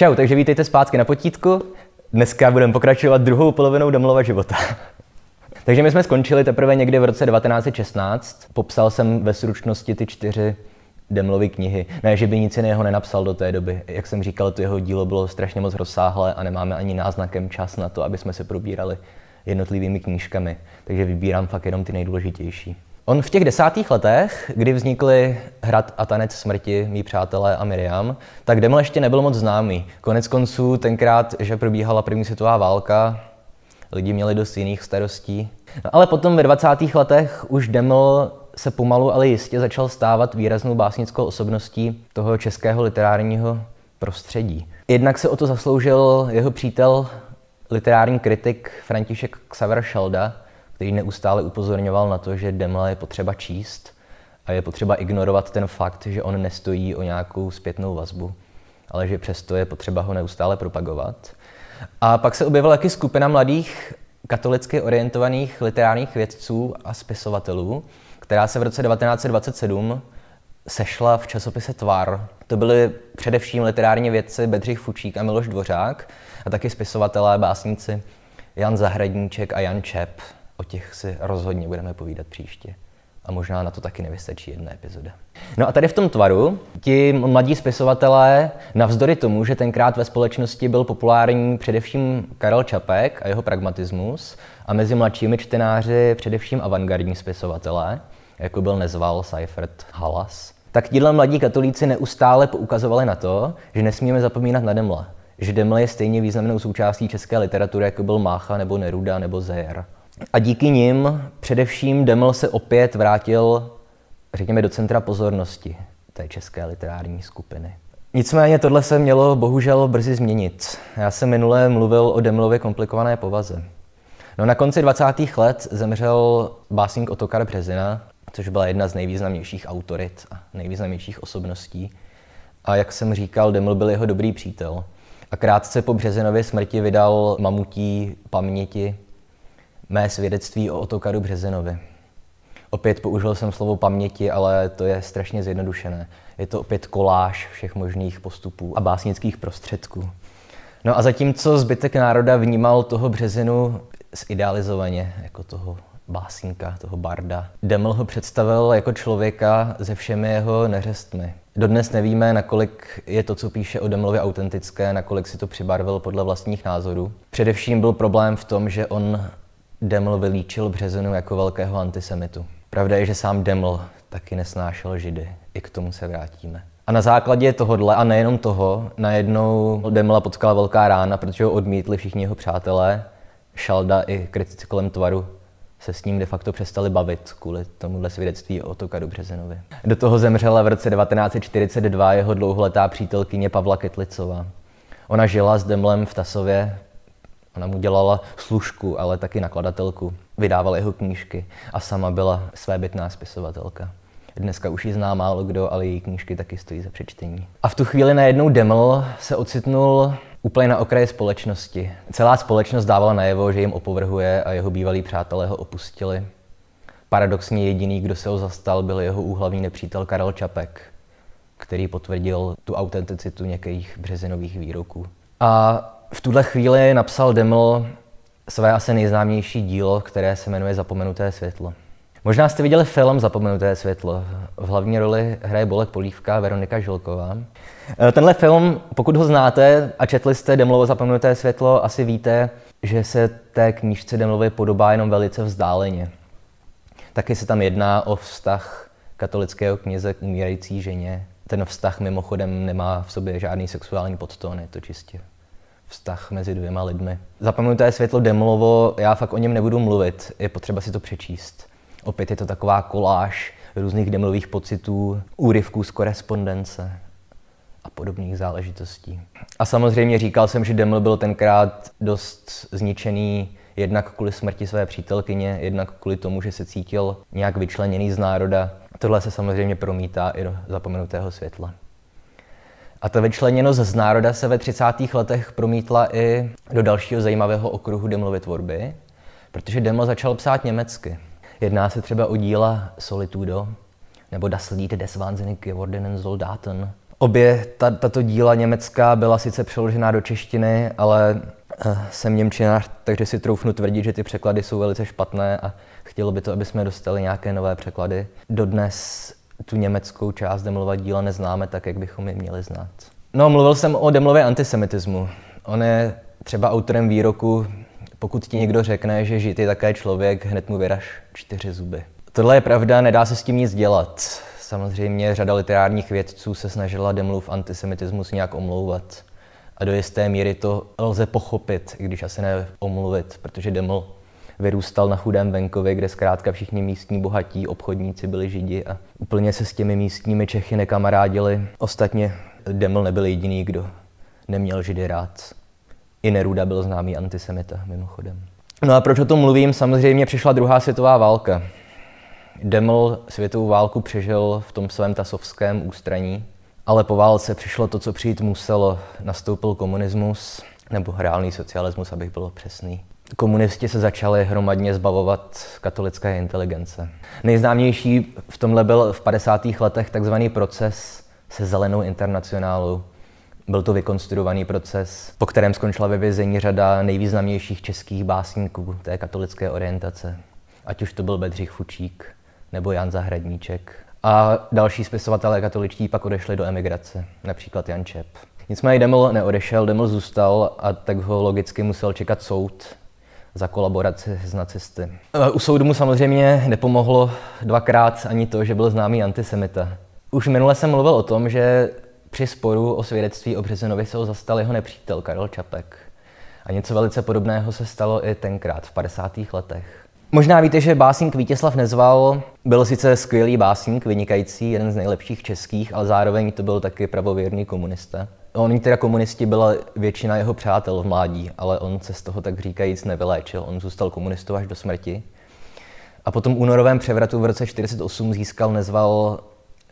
Čau, takže vítejte zpátky na potítku. Dneska budeme pokračovat druhou polovinou Demlova života. takže my jsme skončili teprve někdy v roce 1916. Popsal jsem ve stručnosti ty čtyři Demlovy knihy. Ne, že by nic jiného nenapsal do té doby. Jak jsem říkal, to jeho dílo bylo strašně moc rozsáhlé a nemáme ani náznakem čas na to, aby jsme se probírali jednotlivými knížkami. Takže vybírám fakt jenom ty nejdůležitější. On v těch desátých letech, kdy vznikly Hrad a tanec smrti, mý přátelé a Miriam, tak Deml ještě nebyl moc známý. Konec konců tenkrát, že probíhala první světová válka, lidi měli dost jiných starostí. No ale potom ve 20. letech už Deml se pomalu, ale jistě začal stávat výraznou básnickou osobností toho českého literárního prostředí. Jednak se o to zasloužil jeho přítel, literární kritik František Xaver Šelda, který neustále upozorňoval na to, že Demla je potřeba číst a je potřeba ignorovat ten fakt, že on nestojí o nějakou zpětnou vazbu, ale že přesto je potřeba ho neustále propagovat. A pak se objevila taky skupina mladých katolicky orientovaných literárních vědců a spisovatelů, která se v roce 1927 sešla v časopise Tvar. To byli především literární vědci Bedřich Fučík a Miloš Dvořák a taky spisovatelé, básníci Jan Zahradníček a Jan Čep. O těch si rozhodně budeme povídat příště. A možná na to taky nevystačí jedna epizoda. No a tady v tom tvaru ti mladí spisovatelé, navzdory tomu, že tenkrát ve společnosti byl populární především Karel Čapek a jeho pragmatismus, a mezi mladšími čtenáři především avantgardní spisovatelé, jako byl Nezval, Seifert, Halas, tak tíhle mladí katolíci neustále poukazovali na to, že nesmíme zapomínat na Demla. Že Demle je stejně významnou součástí české literatury, jako byl Mácha nebo Neruda nebo Zeyer. A díky nim především Deml se opět vrátil, řekněme, do centra pozornosti té české literární skupiny. Nicméně tohle se mělo bohužel brzy změnit. Já jsem minule mluvil o Demlově komplikované povaze. No na konci 20. let zemřel básník Otokar Březina, což byla jedna z nejvýznamnějších autorit a nejvýznamnějších osobností. A jak jsem říkal, Deml byl jeho dobrý přítel. A krátce po Březinově smrti vydal mamutí paměti mé svědectví o Otokaru Březinovi. Opět použil jsem slovo paměti, ale to je strašně zjednodušené. Je to opět koláž všech možných postupů a básnických prostředků. No a zatímco zbytek národa vnímal toho Březinu zidealizovaně, jako toho básníka, toho barda. Deml ho představil jako člověka se všemi jeho neřestmi. Dodnes nevíme, nakolik je to, co píše o Demlovi autentické, nakolik si to přibarvil podle vlastních názorů. Především byl problém v tom, že on Deml vylíčil Březinu jako velkého antisemitu. Pravda je, že sám Deml taky nesnášel židy. I k tomu se vrátíme. A na základě tohohle, a nejenom toho, najednou Demla potkala velká rána, protože ho odmítli všichni jeho přátelé, Šalda i kritici kolem tvaru se s ním de facto přestali bavit kvůli tomuhle svědectví o Tokaru Březinovi. Do toho zemřela v roce 1942 jeho dlouholetá přítelkyně Pavla Ketlicová. Ona žila s Demlem v Tasově, ona mu dělala služku, ale taky nakladatelku. Vydávala jeho knížky a sama byla svébytná spisovatelka. Dneska už ji zná málo kdo, ale její knížky taky stojí za přečtení. A v tu chvíli najednou Deml se ocitnul úplně na okraji společnosti. Celá společnost dávala najevo, že jim opovrhuje a jeho bývalí přátelé ho opustili. Paradoxně jediný, kdo se ho zastal, byl jeho úhlavní nepřítel Karel Čapek, který potvrdil tu autenticitu některých březinových výroků. A v tuhle chvíli napsal Deml své asi nejznámější dílo, které se jmenuje Zapomenuté světlo. Možná jste viděli film Zapomenuté světlo. V hlavní roli hraje Bolek Polívka Veronika Žilková. Eh, tenhle film, pokud ho znáte a četli jste Demlovo Zapomenuté světlo, asi víte, že se té knížce Demlově podobá jenom velice vzdáleně. Taky se tam jedná o vztah katolického kněze k umírající ženě. Ten vztah mimochodem nemá v sobě žádný sexuální podtón, je to čistě vztah mezi dvěma lidmi. Zapomenuté světlo Demlovo, já fakt o něm nebudu mluvit, je potřeba si to přečíst. Opět je to taková koláž různých demlových pocitů, úryvků z korespondence a podobných záležitostí. A samozřejmě říkal jsem, že Deml byl tenkrát dost zničený jednak kvůli smrti své přítelkyně, jednak kvůli tomu, že se cítil nějak vyčleněný z národa. Tohle se samozřejmě promítá i do zapomenutého světla. A ta vyčleněnost z národa se ve 30. letech promítla i do dalšího zajímavého okruhu Demlovy tvorby, protože Deml začal psát německy. Jedná se třeba o díla Solitudo nebo Das Lied des Wahnsinnig gewordenen Soldaten. Obě ta, tato díla německá byla sice přeložená do češtiny, ale uh, jsem Němčinář, takže si troufnu tvrdit, že ty překlady jsou velice špatné a chtělo by to, aby jsme dostali nějaké nové překlady. Dodnes tu německou část Demlova díla neznáme tak, jak bychom je měli znát. No, mluvil jsem o Demlově antisemitismu. On je třeba autorem výroku, pokud ti někdo řekne, že žít je také člověk, hned mu vyraž čtyři zuby. Tohle je pravda, nedá se s tím nic dělat. Samozřejmě řada literárních vědců se snažila Demlův antisemitismus nějak omlouvat. A do jisté míry to lze pochopit, i když asi ne omluvit, protože Deml vyrůstal na chudém venkově, kde zkrátka všichni místní bohatí obchodníci byli židi a úplně se s těmi místními Čechy nekamarádili. Ostatně Deml nebyl jediný, kdo neměl židy rád. I Neruda byl známý antisemita, mimochodem. No a proč o tom mluvím? Samozřejmě přišla druhá světová válka. Deml světovou válku přežil v tom svém tasovském ústraní, ale po válce přišlo to, co přijít muselo. Nastoupil komunismus, nebo reálný socialismus, abych byl přesný. Komunisti se začali hromadně zbavovat katolické inteligence. Nejznámější v tomhle byl v 50. letech takzvaný proces se zelenou internacionálou. Byl to vykonstruovaný proces, po kterém skončila ve vězení řada nejvýznamnějších českých básníků té katolické orientace. Ať už to byl Bedřich Fučík nebo Jan Zahradníček. A další spisovatelé katoličtí pak odešli do emigrace, například Jan Čep. Nicméně Deml neodešel, Deml zůstal a tak ho logicky musel čekat soud za kolaboraci s nacisty. U soudu mu samozřejmě nepomohlo dvakrát ani to, že byl známý antisemita. Už minule jsem mluvil o tom, že při sporu o svědectví o Březinovi se ho zastal jeho nepřítel Karel Čapek. A něco velice podobného se stalo i tenkrát, v 50. letech. Možná víte, že básník Vítězslav Nezval byl sice skvělý básník, vynikající, jeden z nejlepších českých, ale zároveň to byl taky pravověrný komunista. Oni teda komunisti byla většina jeho přátel v mládí, ale on se z toho tak říkajíc nevyléčil. On zůstal komunistou až do smrti. A po tom únorovém převratu v roce 1948 získal Nezval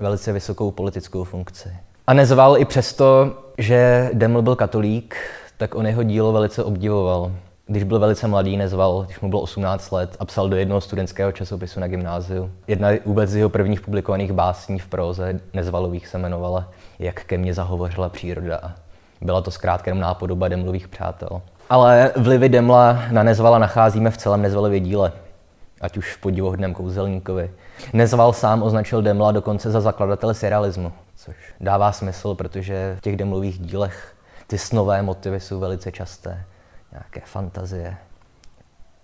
velice vysokou politickou funkci. A nezval i přesto, že Deml byl katolík, tak on jeho dílo velice obdivoval. Když byl velice mladý, nezval, když mu bylo 18 let a psal do jednoho studentského časopisu na gymnáziu. Jedna vůbec z jeho prvních publikovaných básní v proze, nezvalových se jmenovala Jak ke mně zahovořila příroda. Byla to zkrátka jenom nápodoba Demlových přátel. Ale vlivy Demla na Nezvala nacházíme v celém Nezvalově díle, ať už v podivohodném kouzelníkovi. Nezval sám označil Demla dokonce za zakladatele serialismu což dává smysl, protože v těch demlových dílech ty snové motivy jsou velice časté. Nějaké fantazie,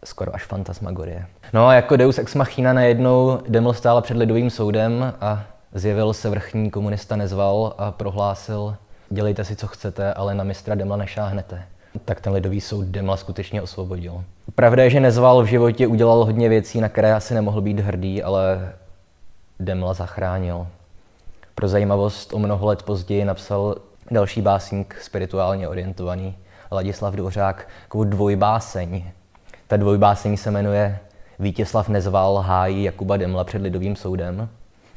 skoro až fantasmagorie. No a jako Deus ex machina najednou Deml stála před lidovým soudem a zjevil se vrchní komunista Nezval a prohlásil, dělejte si, co chcete, ale na mistra Demla nešáhnete. Tak ten lidový soud Demla skutečně osvobodil. Pravda je, že Nezval v životě udělal hodně věcí, na které asi nemohl být hrdý, ale Demla zachránil. Pro zajímavost o mnoho let později napsal další básník spirituálně orientovaný, Ladislav Dvořák, takovou dvojbáseň. Ta dvojbáseň se jmenuje Vítězslav nezval hájí Jakuba Demla před lidovým soudem.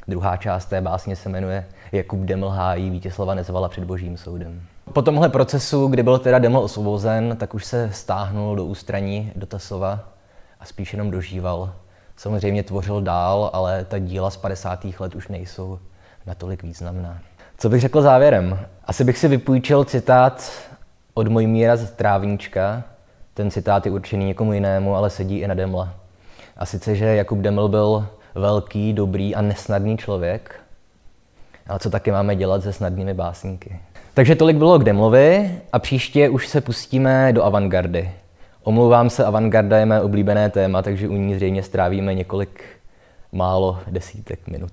Druhá část té básně se jmenuje Jakub Deml hájí Vítězslava nezvala před božím soudem. Po tomhle procesu, kdy byl teda Deml osvobozen, tak už se stáhnul do ústraní do Tasova a spíš jenom dožíval. Samozřejmě tvořil dál, ale ta díla z 50. let už nejsou natolik významná. Co bych řekl závěrem? Asi bych si vypůjčil citát od míra z Trávníčka. Ten citát je určený někomu jinému, ale sedí i na Demla. A sice, že Jakub Deml byl velký, dobrý a nesnadný člověk. Ale co taky máme dělat se snadnými básníky? Takže tolik bylo k Demlovi a příště už se pustíme do avantgardy. Omlouvám se, avantgarda je mé oblíbené téma, takže u ní zřejmě strávíme několik málo desítek minut.